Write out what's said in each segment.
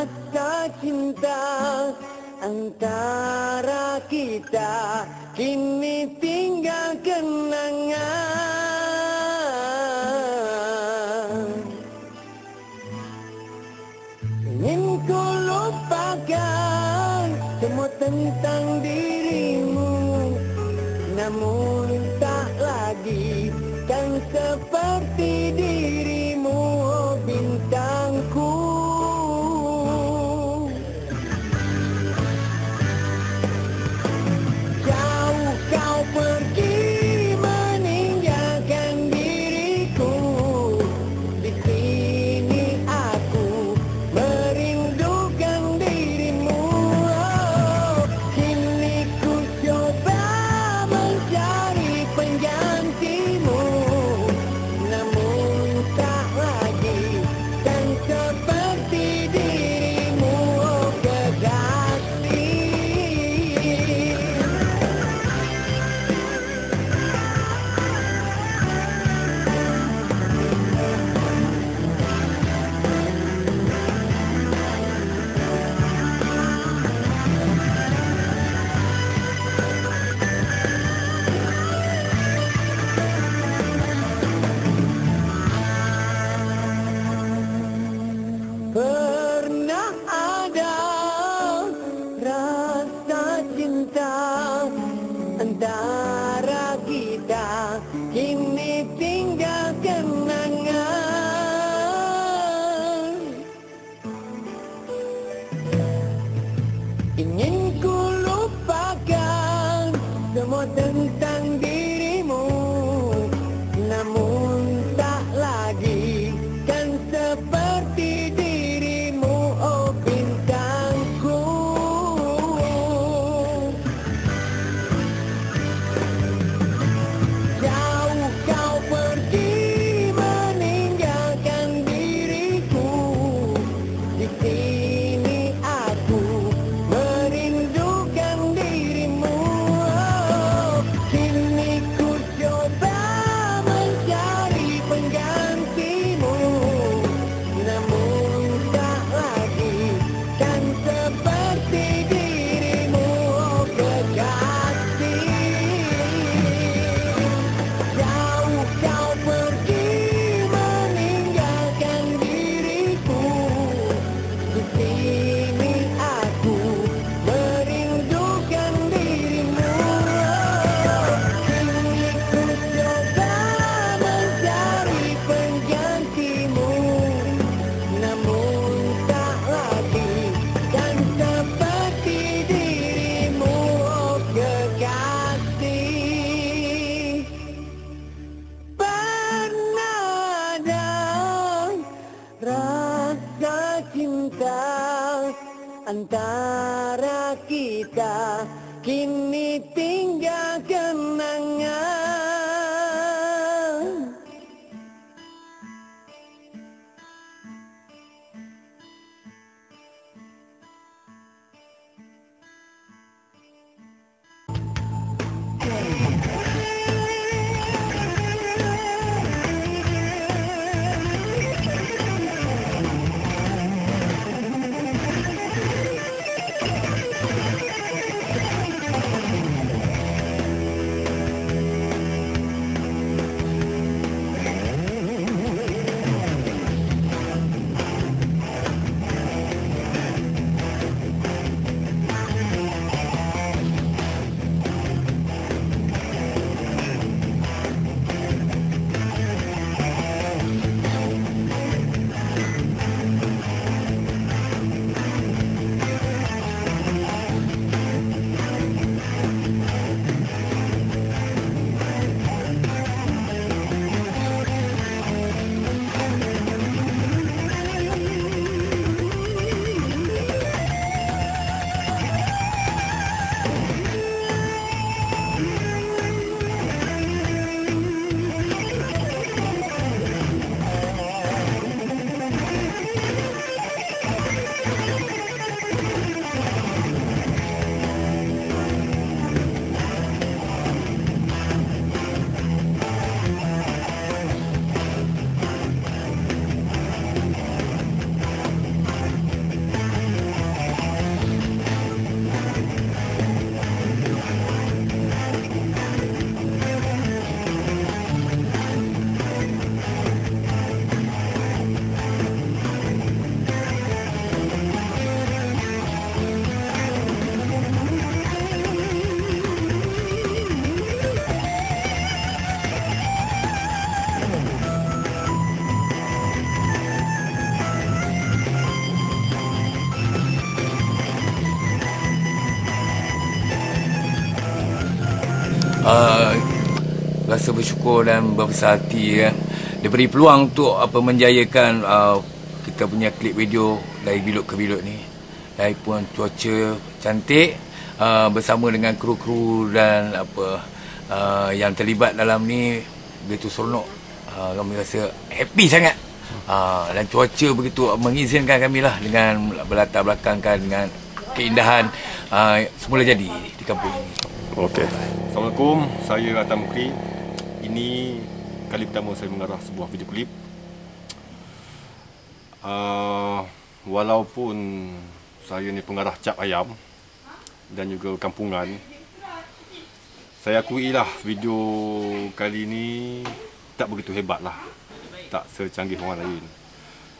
mata cinta antara kita kini tinggal kenangan. Ingin ku lupakan semua tentang diri antara kita kini uh, rasa bersyukur dan berbesar hati kan diberi peluang untuk apa menjayakan uh, kita punya klip video dari biluk ke biluk ni. Dari pun cuaca cantik uh, bersama dengan kru-kru dan apa uh, yang terlibat dalam ni begitu seronok uh, kami rasa happy sangat. Uh, dan cuaca begitu mengizinkan kami lah dengan berlatar belakangkan dengan keindahan uh, semula jadi di kampung ini Okey. Assalamualaikum. Saya Atam Mukri. Ini kali pertama saya mengarah sebuah video klip. Uh, walaupun saya ni pengarah cap ayam dan juga kampungan, saya akui lah video kali ni tak begitu hebat lah. Tak secanggih orang lain.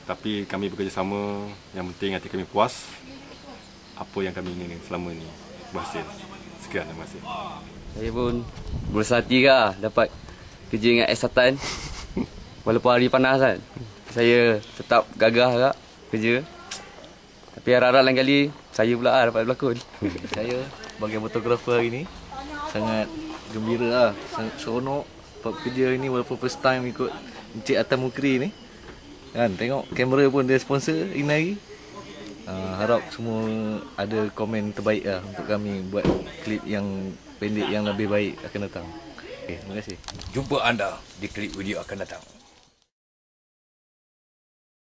Tapi kami bekerjasama, yang penting hati kami puas. Apa yang kami ingin selama ni berhasil. Sekian, terima kasih. Saya pun berusaha hati lah dapat kerja dengan Esatan. Walaupun hari panas kan. Saya tetap gagah agak kerja. Tapi harap-harap lain kali saya pula lah dapat berlakon. Saya sebagai fotografer hari ni sangat gembira lah, sangat seronok buat kerja ni walaupun first time ikut Encik Atam Mukri ni. Kan tengok kamera pun dia sponsor ini hari. Uh, harap semua ada komen terbaik lah untuk kami buat klip yang pendek yang lebih baik akan datang. Okay, terima kasih. jumpa anda di klip video akan datang